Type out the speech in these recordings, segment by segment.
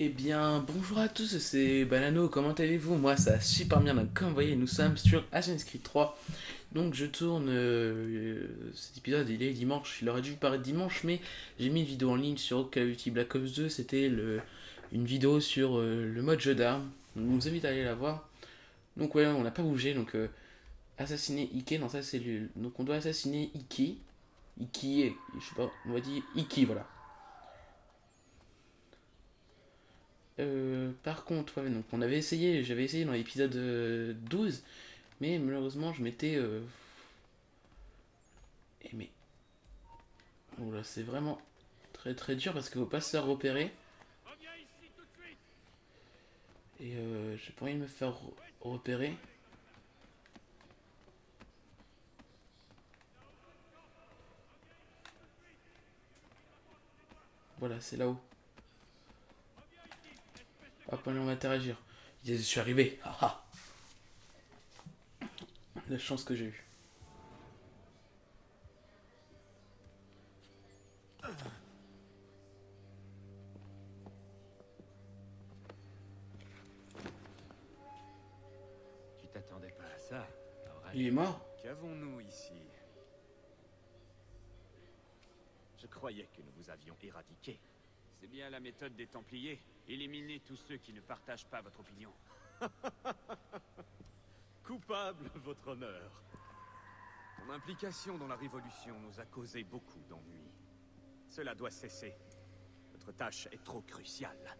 Eh bien, bonjour à tous, c'est Banano, comment allez-vous? Moi, ça va super bien, donc comme vous voyez, nous sommes sur Assassin's Creed 3. Donc, je tourne euh, cet épisode, il est dimanche, il aurait dû paraître dimanche, mais j'ai mis une vidéo en ligne sur Call of Duty Black Ops 2, c'était une vidéo sur euh, le mode jeu d'armes. On vous invite à aller la voir. Donc, ouais, on n'a pas bougé, donc euh, assassiner Ike dans sa cellule. Donc, on doit assassiner Iki. Iki, je sais pas, on va dire Iki, voilà. Euh, par contre, ouais, donc on avait essayé, j'avais essayé dans l'épisode euh, 12, mais malheureusement je m'étais. Euh... Là, c'est vraiment très très dur parce qu'il faut pas se faire repérer. Et euh, j'ai pas envie de me faire re- repérer. Voilà, c'est là-haut. Hop, on va interagir. Je suis arrivé. Ah, ah. La chance que j'ai eue. Tu t'attendais pas à ça Il est mort Qu'avons-nous ici? Je croyais que nous vous avions éradiqué. C'est bien la méthode des Templiers. Éliminez tous ceux qui ne partagent pas votre opinion. Coupable, votre honneur. Ton implication dans la Révolution nous a causé beaucoup d'ennuis. Cela doit cesser. Notre tâche est trop cruciale.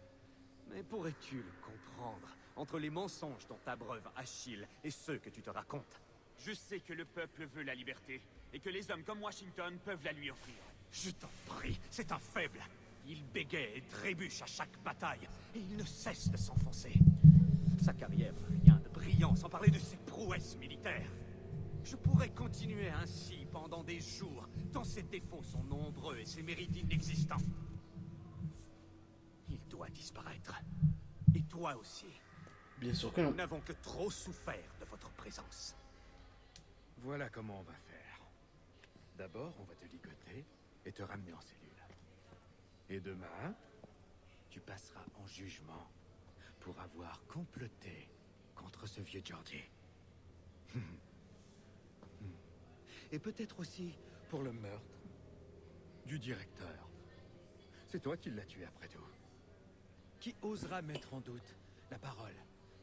Mais pourrais-tu le comprendre? Entre les mensonges dont t'abreuve Achille et ceux que tu te racontes Je sais que le peuple veut la liberté et que les hommes comme Washington peuvent la lui offrir. Je t'en prie, c'est un faible. Il bégaye et trébuche à chaque bataille, et il ne cesse de s'enfoncer. Sa carrière n'a rien de brillant, sans parler de ses prouesses militaires. Je pourrais continuer ainsi pendant des jours, tant ses défauts sont nombreux et ses mérites inexistants. Il doit disparaître. Et toi aussi. Bien sûr que Nous n'avons que trop souffert de votre présence. Voilà comment on va faire. D'abord, on va te ligoter et te ramener en cellule. Et demain, tu passeras en jugement pour avoir comploté contre ce vieux Georgie. et peut-être aussi pour le meurtre du directeur. C'est toi qui l'as tué après tout. Qui osera mettre en doute la parole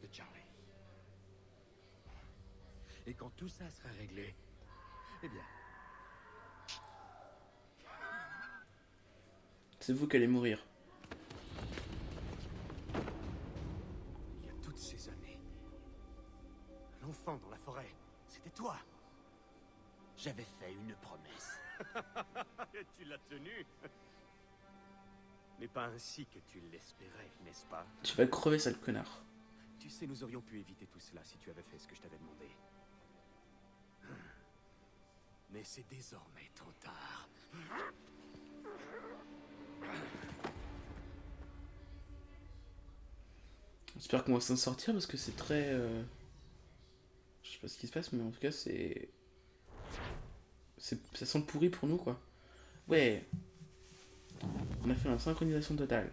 de Charlie? Et quand tout ça sera réglé, eh bien, C'est vous qui allez mourir. Il y a toutes ces années, l'enfant dans la forêt, c'était toi. J'avais fait une promesse. Et tu l'as tenu. Mais pas ainsi que tu l'espérais, n'est-ce pas? Tu vas crever, sale connard. Tu sais, nous aurions pu éviter tout cela si tu avais fait ce que je t'avais demandé. Mais c'est désormais trop tard. J'espère qu'on va s'en sortir parce que c'est très. euh, Je sais pas ce qui se passe, mais en tout cas, c'est. Ça sent pourri pour nous, quoi. Ouais. On a fait la synchronisation totale.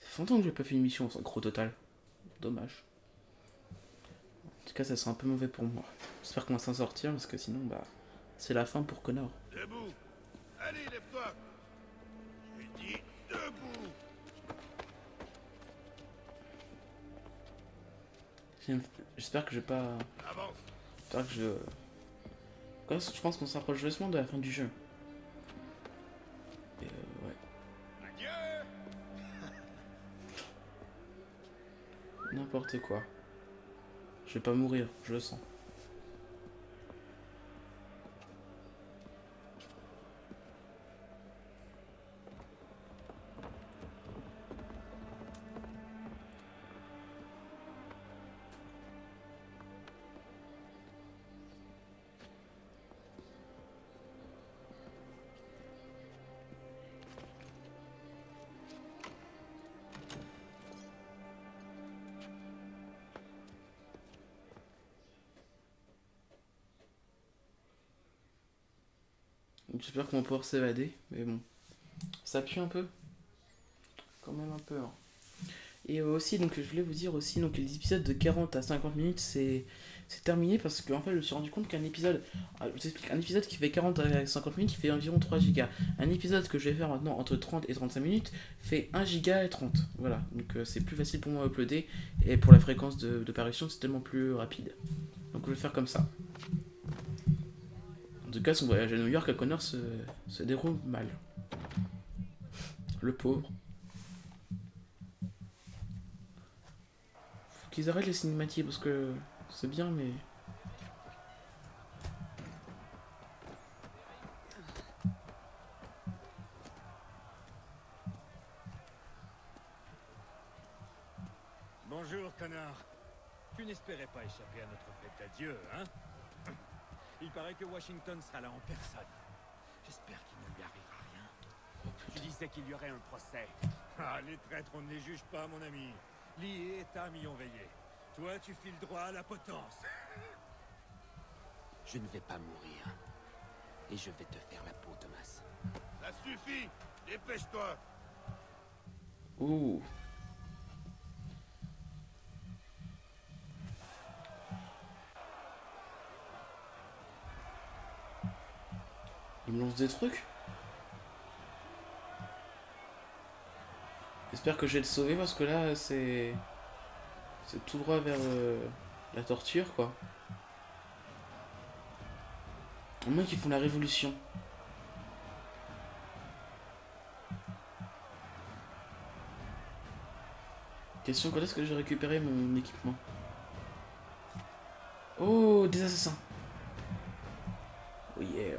Ça fait longtemps que j'ai pas fait une mission en synchro total. Dommage. En tout cas, ça sent un peu mauvais pour moi. J'espère qu'on va s'en sortir parce que sinon, bah. C'est la fin pour Connor. Debout Allez, lève-toi J'espère que je vais pas. J'espère que je. Quoi, je pense qu'on s'approche doucement de la fin du jeu. Et euh, ouais. N'importe quoi. Je vais pas mourir, je le sens. J'espère qu'on va pouvoir s'évader, mais bon. Ça pue un peu. Quand même un peu. hein. Et aussi, donc je voulais vous dire aussi, donc les épisodes de 40 à 50 minutes, c'est terminé parce qu'en fait, je me suis rendu compte qu'un épisode, ah, je vous explique, un épisode qui fait 40 à 50 minutes, il fait environ 3 gigas. Un épisode que je vais faire maintenant entre 30 et 35 minutes fait 1 giga et 30. Voilà, donc euh, c'est plus facile pour moi à uploader et pour la fréquence de, de parution, c'est tellement plus rapide. Donc je vais faire comme ça. En tout cas, son voyage à New York à Connor se, se déroule mal. Le pauvre. Faut qu'ils arrêtent les cinématiques parce que c'est bien, mais. Bonjour, connard. Tu n'espérais pas échapper à notre fête d'adieu, hein Il paraît que Washington sera là en personne. J'espère qu'il ne lui arrivera rien. Tu disais qu'il y aurait un procès. Ah, les traîtres, on ne les juge pas, mon ami. Et Tam y ont veillé. Toi, tu files droit à la potence. Je ne vais pas mourir. Et je vais te faire la peau, Thomas. Ça suffit Dépêche-toi Ouh. Me lance des trucs J'espère que je vais le sauver parce que là c'est. C'est tout droit vers euh, la torture quoi. Au moins qu'ils font la révolution. Question quand est-ce que j'ai récupéré mon équipement? Oh, des assassins Oh yeah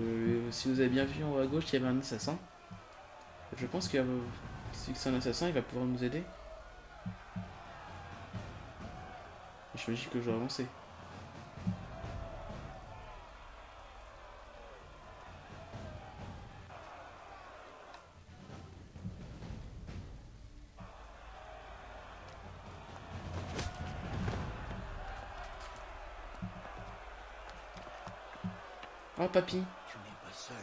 Je... Si vous avez bien vu en haut à gauche, il y avait un assassin. Je pense que si c'est un assassin, il va pouvoir nous aider. Je me dis que je dois avancer. Oh papy, Tu n'es pas seul.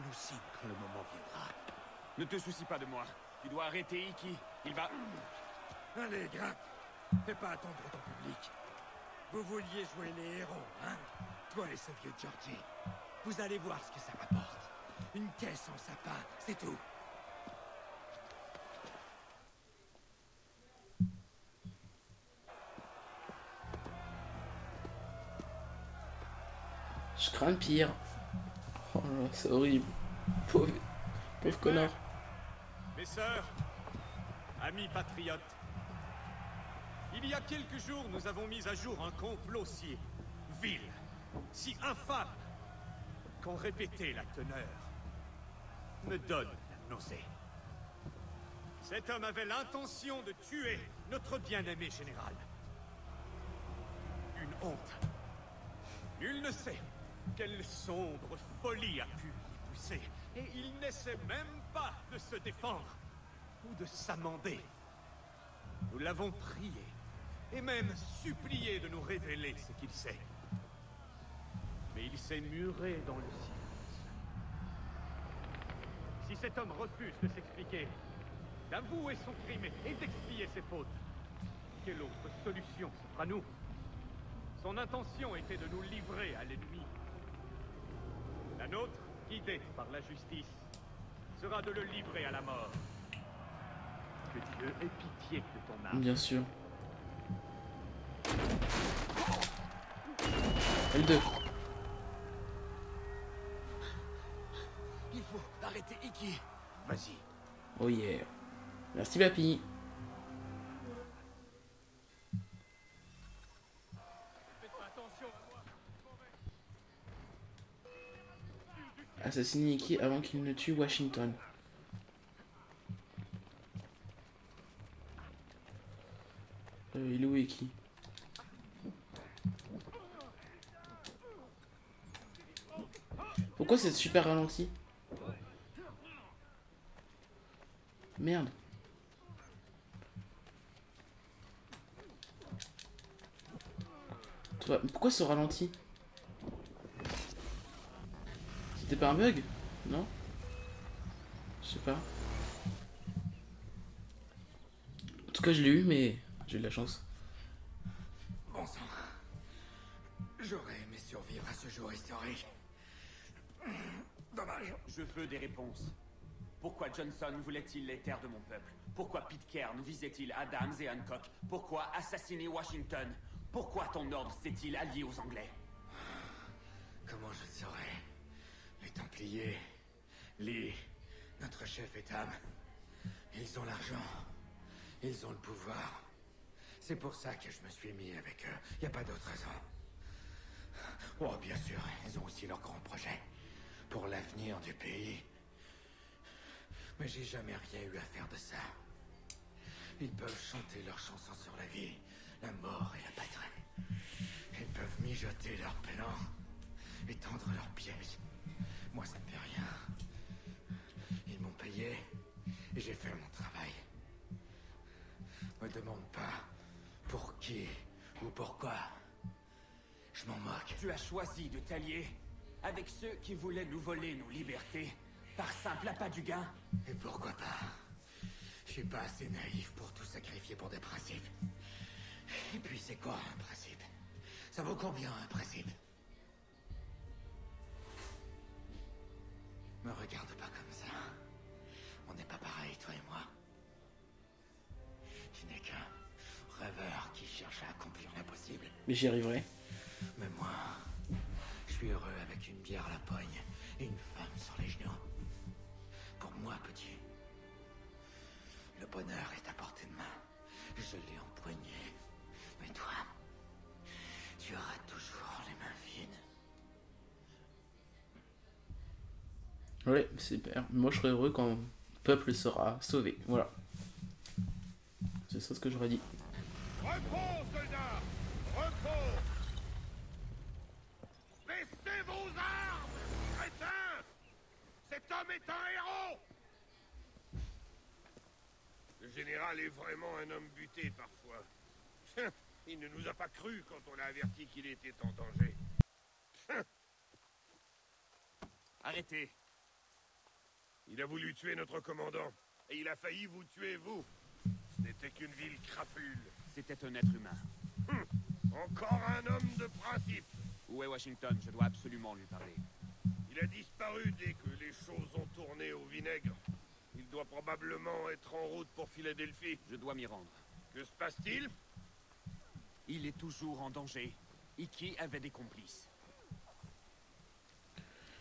Quand le moment viendra. Ne te soucie pas de moi. Tu dois arrêter Iki. Il va... Allez, grimpe. Fais pas attendre ton public. Vous vouliez jouer les héros, hein? Toi et ce vieux Georgie. Vous allez voir ce que ça rapporte. Une caisse en sapin, c'est tout. je crains le pire. C'est horrible. Pauvre, pauvre connard. Mes sœurs, amis patriotes, il y a quelques jours, nous avons mis à jour un complot si vil, si infâme, qu'en répéter la teneur me donne la nausée. Cet homme avait l'intention de tuer notre bien-aimé général. Une honte. Nul ne sait quelle sombre folie a pu l'y pousser. Et il n'essaie même pas de se défendre ou de s'amender. Nous l'avons prié et même supplié de nous révéler ce qu'il sait. Mais il s'est muré dans le silence. Si cet homme refuse de s'expliquer, d'avouer son crime et d'expier ses fautes, quelle autre solution s'offre à nous? Son intention était de nous livrer à l'ennemi. La nôtre, guidée par la justice, sera de le livrer à la mort. Que Dieu ait pitié de ton âme. Bien sûr. L2. Il faut arrêter Iki. Vas-y. Oh yeah. Merci papy. Assassiner Iki avant qu'il ne tue Washington. Euh, il est où Iki Pourquoi c'est super ralenti? Merde. Pourquoi ce ralenti? C'était pas un bug Non Je sais pas. tout cas, je l'ai eu, mais j'ai eu de la chance. Bon sang. J'aurais aimé survivre à ce jour historique. Dommage. Je veux des réponses. Pourquoi Johnson voulait-il les terres de mon peuple? Pourquoi Pitcairn visait-il Adams et Hancock? Pourquoi assassiner Washington? Pourquoi ton ordre s'est-il allié aux Anglais? Comment je saurais Les Templiers, Lee, notre chef Etam, ils ont l'argent. Ils ont le pouvoir. C'est pour ça que je me suis mis avec eux. Y a pas d'autre raison. Oh, bien sûr, ils ont aussi leurs grands projets. Pour l'avenir du pays. Mais j'ai jamais rien eu à faire de ça. Ils peuvent chanter leurs chansons sur la vie, la mort et la patrie. Ils peuvent mijoter leurs plans et tendre leurs pièges. Moi, ça me fait rien. Ils m'ont payé et j'ai fait mon travail. Me demande pas pour qui ou pourquoi. Je m'en moque. Tu as choisi de t'allier avec ceux qui voulaient nous voler nos libertés par simple appât du gain Et pourquoi pas? Je suis pas assez naïf pour tout sacrifier pour des principes. Et puis c'est quoi un principe? Ça vaut combien un principe? Me regarde pas comme ça. On n'est pas pareil, toi et moi. Tu n'es qu'un rêveur qui cherche à accomplir l'impossible. Mais j'y arriverai. Mais moi, je suis heureux avec une bière à la poigne et une femme sur les genoux. Pour moi, petit, le bonheur est Ouais, super. Moi, je serais heureux quand le peuple sera sauvé. Voilà. C'est ça ce que j'aurais dit. Repos, soldats Repos Baissez vos armes, crétins Cet homme est un héros Le général est vraiment un homme buté parfois. Il ne nous a pas cru quand on l'a averti qu'il était en danger. Arrêtez Il a voulu tuer notre commandant, et il a failli vous tuer, vous. Ce n'était qu'une ville crapule. C'était un être humain. Encore un homme de principe. Où est Washington? Je dois absolument lui parler. Il a disparu dès que les choses ont tourné au vinaigre. Il doit probablement être en route pour Philadelphie. Je dois m'y rendre. Que se passe-t-il? Il est toujours en danger. Iki avait des complices?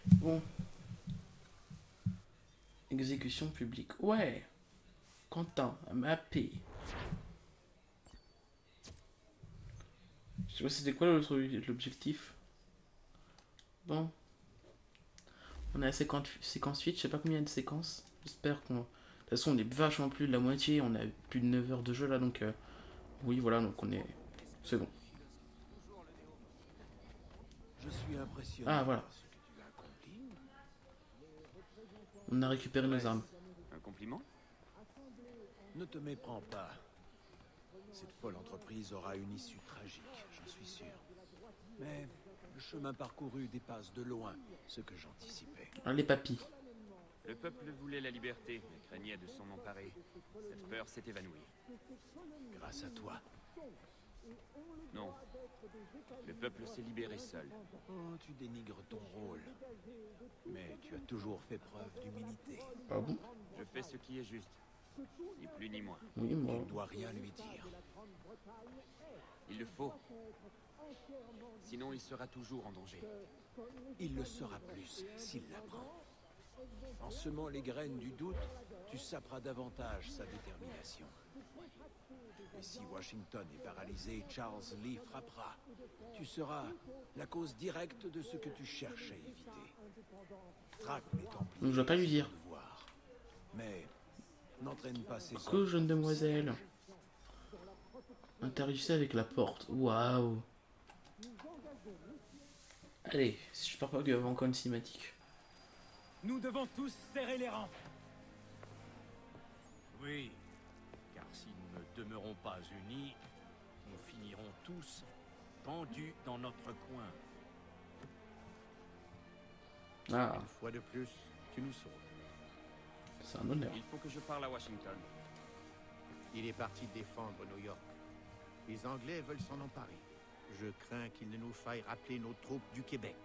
Bon. Exécution publique. Ouais. Quentin, mappé. Je sais pas c'était quoi l'autre l'objectif? Bon. On est à 50 séquence 8, je sais pas combien de séquences. J'espère qu'on. De toute façon, on est vachement plus de la moitié, on a plus de 9 heures de jeu là, donc. euh, Oui, voilà, donc on est. C'est bon. Je suis impressionné Ah, voilà. par ce que tu as accompli. On a récupéré nos armes. Un compliment Ne te méprends pas. Cette folle entreprise aura une issue tragique, j'en suis sûr. Mais le chemin parcouru dépasse de loin ce que j'anticipais. Ah, les papis. Le peuple voulait la liberté, mais craignait de s'en emparer. Cette peur s'est évanouie. Grâce à toi. Non. Le peuple s'est libéré seul. Oh, tu dénigres ton rôle. Mais tu as toujours fait preuve d'humilité. Ah bon Je fais ce qui est juste. Ni plus ni moins. Oui, Tu ne dois rien lui dire. Il le faut. Sinon, il sera toujours en danger. Il le sera plus s'il l'apprend. En semant les graines du doute, tu saperas davantage sa détermination. Et si Washington est paralysé, Charles Lee frappera. Tu seras la cause directe de ce que tu cherches à éviter. Traque les Templiers. Donc, je dois pas lui dire. Mais n'entraîne pas ces Coucou, jeune demoiselle. Interagissez avec la porte. Waouh. Allez, si je pars pas qu'il y avoir encore une cinématique. Nous devons tous serrer les rangs. Oui, car si nous ne demeurons pas unis, nous finirons tous pendus dans notre coin. Ah, Une fois de plus, tu nous sauves. c'est un honneur. Il faut que je parle à Washington. Il est parti défendre New York. Les Anglais veulent s'en emparer. Je crains qu'il ne nous faille rappeler nos troupes du Québec.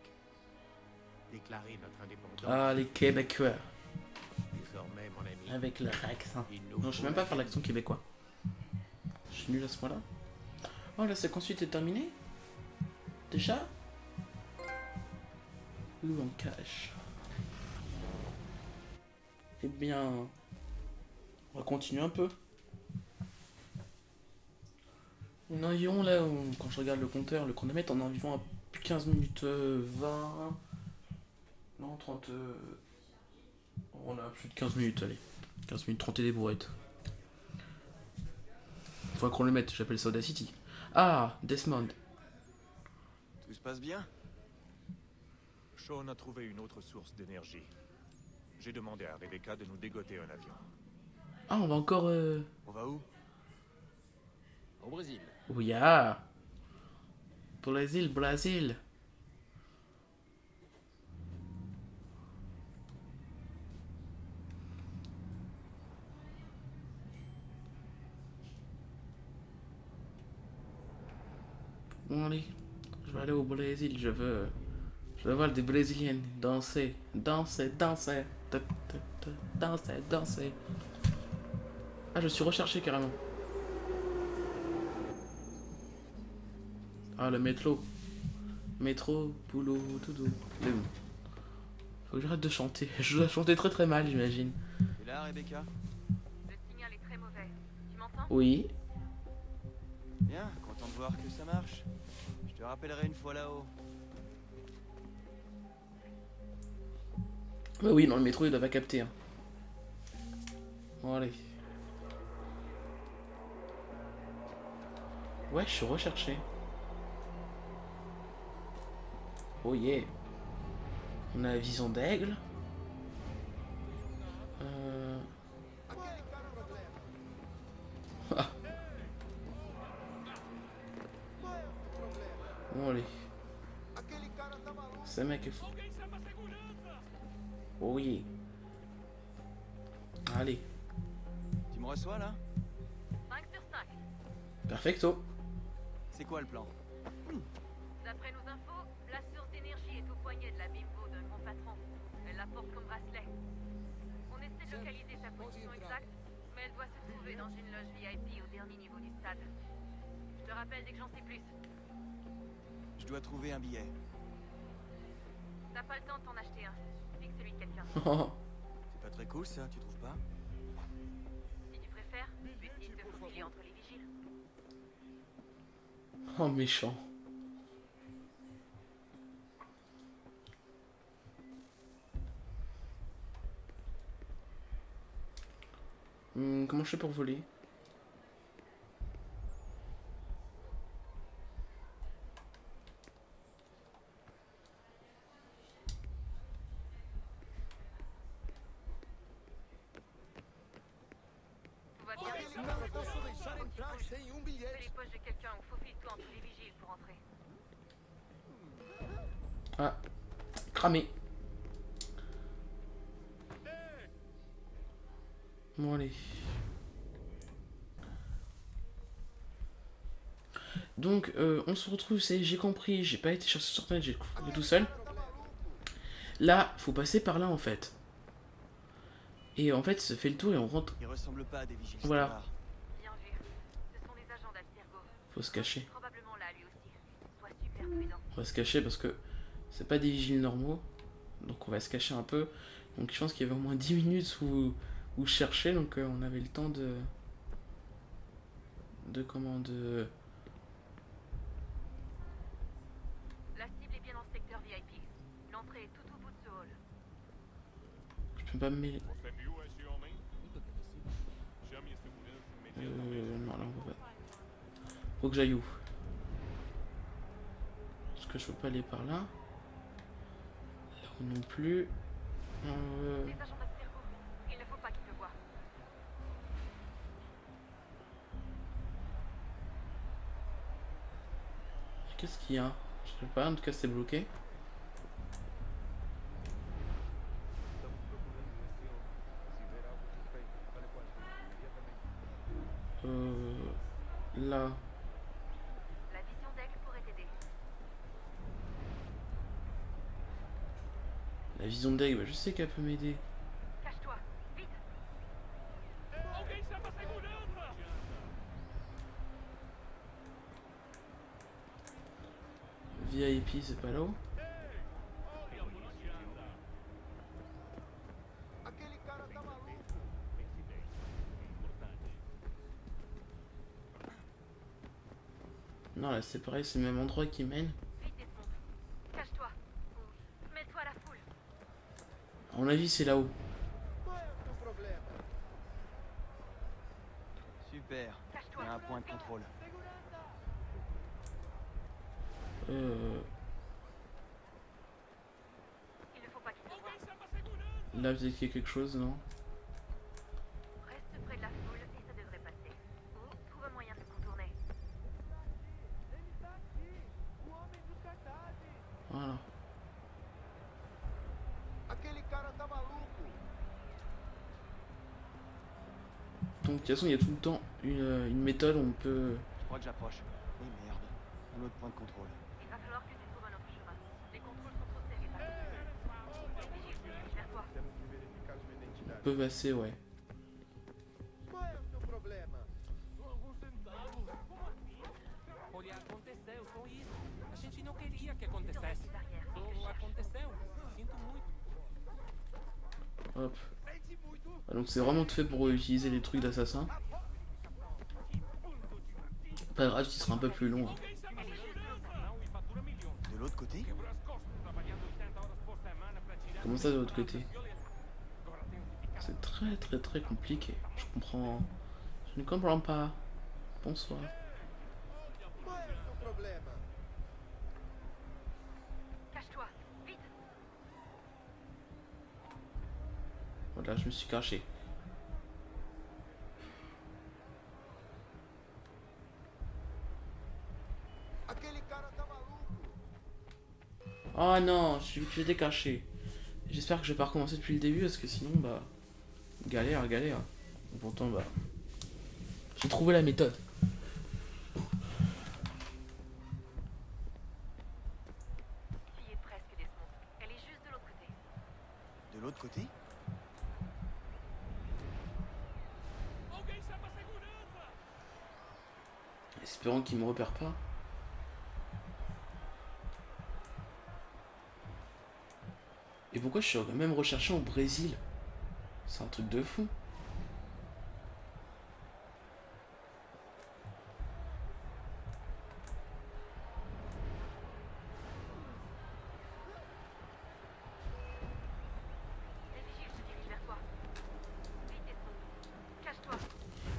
Déclarer notre indépendance. Ah, les Québécois. Désormais, mon ami. Avec leur accent. Non, je sais même pas faire l'accent québécois. Je suis nul à ce point-là. Oh, la séquence suite est terminée Déjà Où on cache Eh bien... On va continuer un peu. On environ là, où- quand je regarde le compteur, le chronomètre, on est environ à plus de 15 minutes euh, 20... Non, 30... euh, On a plus de 15 minutes, allez. 15 minutes 30 et des bourrettes. Faut qu'on le mette, j'appelle ça Audacity. Ah, Desmond. Tout se passe bien? Sean a trouvé une autre source d'énergie. J'ai demandé à Rebecca de nous dégoter un avion. Ah, on va encore... Euh... On va où? Au Brésil. Oui, ah Brésil, Brésil. Bon, allez. Je vais aller au Brésil, je veux... Je veux voir des Brésiliennes danser, danser, danser, danser, danser. Ah, je suis recherché carrément. Ah, le métro. Métro, boulot, tout doux. Mais bon. Faut que j'arrête de chanter. Je dois chanter très très mal, j'imagine. Et là, Rebecca? Le signal est très mauvais. Tu m'entends? Oui. Bien, content de voir que ça marche. Je rappellerai une fois là-haut. Bah oui, dans le métro, il doit pas capter. Hein. Bon, allez. Ouais, je suis recherché. Oh yeah. On a la vision d'aigle. Oh yeah. Allez. Tu me reçois là? 5 sur 5. Perfecto. C'est quoi le plan? D'après nos infos, la source d'énergie est au poignet de la bimbo d'un grand patron. Elle la porte comme bracelet. On essaie de localiser sa position exacte, mais elle doit se trouver dans une loge VIP au dernier niveau du stade. Je te rappelle dès que j'en sais plus. Je dois trouver un billet. T'as pas le temps de t'en acheter un. Pique celui de quelqu'un. C'est pas très cool ça, tu trouves pas? Si tu préfères, essaye de te faufiler entre les vigiles. oh, méchant. Hmm, comment je fais pour voler Tout va bien Fais les poches de quelqu'un ou faufile-toi entre les vigiles pour entrer. Ah, cramé. Bon, allez. Donc, euh, on se retrouve, c'est j'ai compris, j'ai pas été sur internet, j'ai couru tout seul. Là, faut passer par là en fait. Et en fait, ça fait le tour et on rentre. Ils ressemblent pas à des vigiles. Voilà. Bien vu. Ce sont des agents. Faut se cacher. Probablement là, lui aussi. Sois super prudent. On va se cacher parce que c'est pas des vigiles normaux. Donc on va se cacher un peu. Donc je pense qu'il y avait au moins 10 minutes où, où je cherchais. Donc euh, on avait le temps de. De comment de. La cible est bien dans le secteur VIP. L'entrée est tout au bout de ce hall. Je peux pas me mêler. Você viu esse homem? Chame a segurança imediatamente. Euh, non, là on peut pas. Faut que j'aille où? Parce que je peux pas aller par là. Là où non plus. Euh. Qu'est-ce qu'il y a? Je sais pas, en tout cas c'est bloqué. Euh, là. La vision d'aigle pourrait t'aider. Bah, je sais qu'elle peut m'aider. Cache-toi, vite VIP, c'est pas là-haut Non, là c'est pareil, c'est le même endroit qui mène. Vite, Desmond. Cache-toi. Ou mets-toi à la foule. À mon avis, c'est là-haut. Super. Il y a un point de contrôle. Euh, Il ne faut pas qu'il te voie. là, peut-être qu'il y a quelque chose, non Reste près de la foule et ça devrait passer. Ou trouve un moyen de le contourner. Voilà. Donc, de toute façon, il y a tout le temps une, euh, une méthode où on peut. Je crois que j'approche. Oui, merde. Un autre point de contrôle. Il va falloir que tu trouves un autre chemin. Les contrôles sont trop serrés par. On peut passer, ouais. Hop. Donc c'est vraiment tout fait pour utiliser les trucs d'assassin. Pas grave, il sera un peu plus long. hein. De l'autre côté Comment ça de l'autre côté? C'est très très très compliqué. Je comprends. Je ne comprends pas. Bonsoir. Voilà, je me suis caché. Oh non, j'étais caché. J'espère que je vais pas recommencer depuis le début parce que sinon, bah. Galère, galère. Pourtant, bah. J'ai trouvé la méthode. Tu y es presque, Desmond. Elle est juste de l'autre côté. De l'autre côté Espérons qu'il me repère pas. Et pourquoi je suis quand même recherché au Brésil? C'est un truc de fou.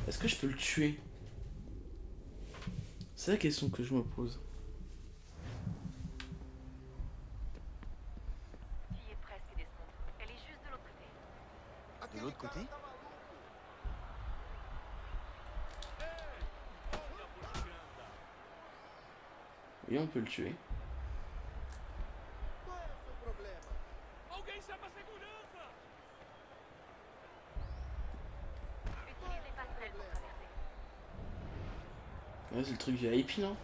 Est-ce que je peux le tuer? C'est la question que je me pose. Tu y es presque, Desmond. Elle est juste de l'autre côté. De l'autre côté? Oui, on peut le tuer. Utilise les passerelles pour traverser. Ouais, c'est le truc VIP, non.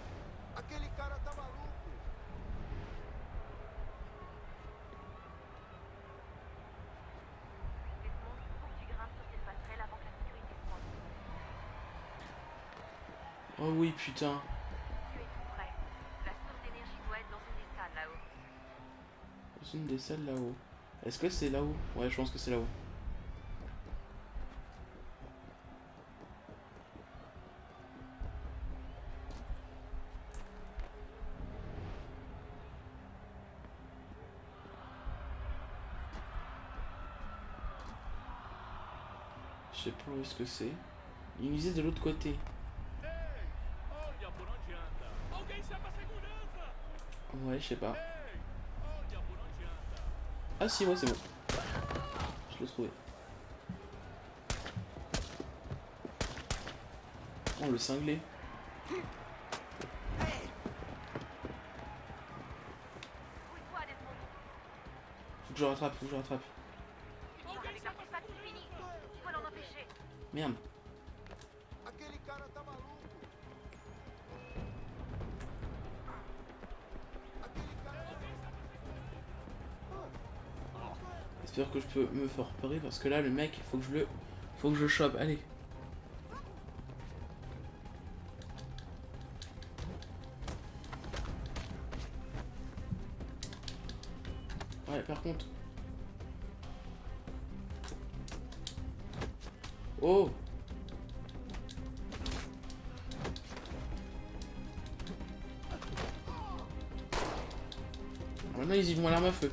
Oh oui, putain. C'est une des salles là-haut. Est-ce que c'est là-haut? Ouais, je pense que c'est là-haut. Je sais pas où est-ce que c'est. Il disait de l'autre côté. Ouais, je sais pas. Ah si, ouais, c'est bon. Je l'ai trouvé. Oh, le cinglé. Faut que je rattrape, faut que je rattrape. Merde. J'espère que je peux me faire repérer parce que là le mec faut que je le faut que je chope. Allez. À à feu.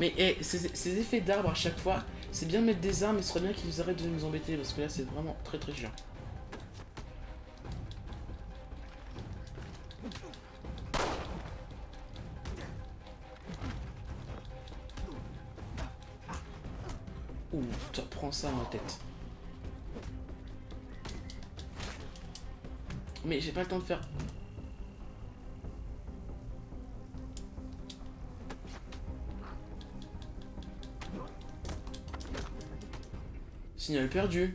Mais eh, ces, effets d'arbre à chaque fois, c'est bien de mettre des armes, mais ce serait bien qu'ils arrêtent de nous embêter parce que là c'est vraiment très très chiant. Ouh, tu prends ça dans la tête. Mais j'ai pas le temps de faire Signal perdu.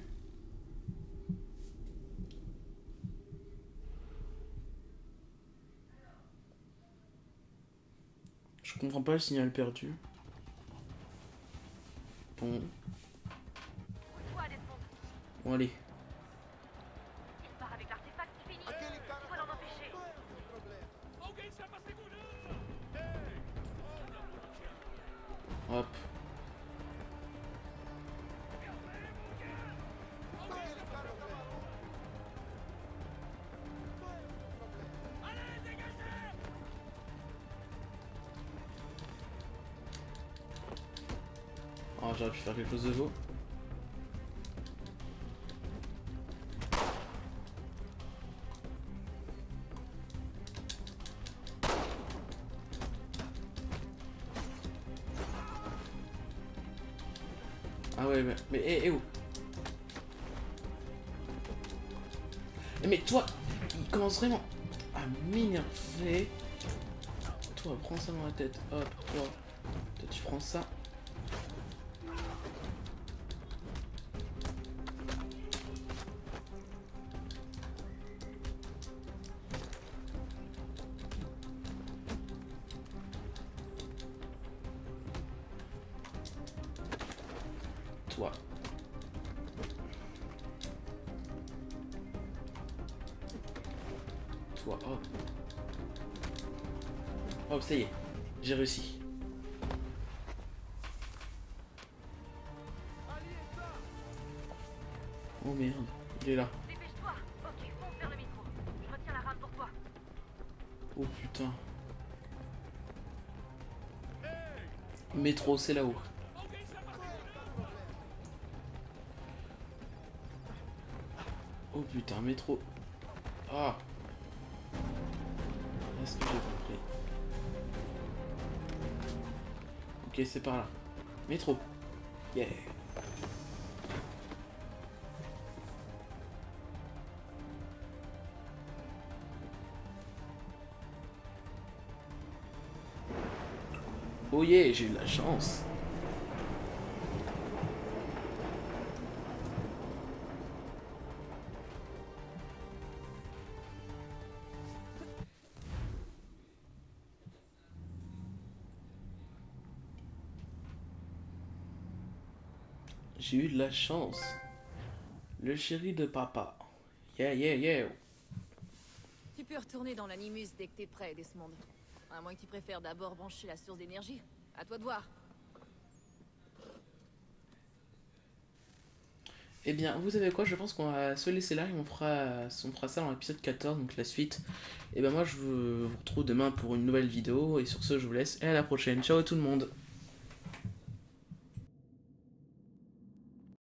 Je comprends pas le signal perdu. J'aurais pu faire quelque chose de beau. Ah ouais, mais, mais hé, hé, oh. Eh, Mais toi, il commence vraiment à m'énerver. Toi, prends ça dans la tête. Hop, toi. Toi, tu prends ça. Toi. Toi, hop. Hop, ça y est. J'ai réussi. Oh merde, il est là. Dépêche-toi. Ok, fonce vers le métro. Je retiens la rame pour toi. Oh putain. Métro, c'est là-haut. Métro. Ah. Est-ce que j'ai compris? Ok, c'est par là. Métro. Yeah. Oh yeah, j'ai eu la chance. De la chance. Le chéri de papa. Yeah, yeah, yeah. Tu peux retourner dans l'animus dès que t'es prêt, Desmond. À moins que tu préfères d'abord brancher la source d'énergie. À toi de voir. Eh bien, vous savez quoi, je pense qu'on va se laisser là et on fera, on fera ça dans l'épisode 14, donc la suite. Et ben moi, je vous retrouve demain pour une nouvelle vidéo. Et sur ce, je vous laisse et à la prochaine. Ciao tout le monde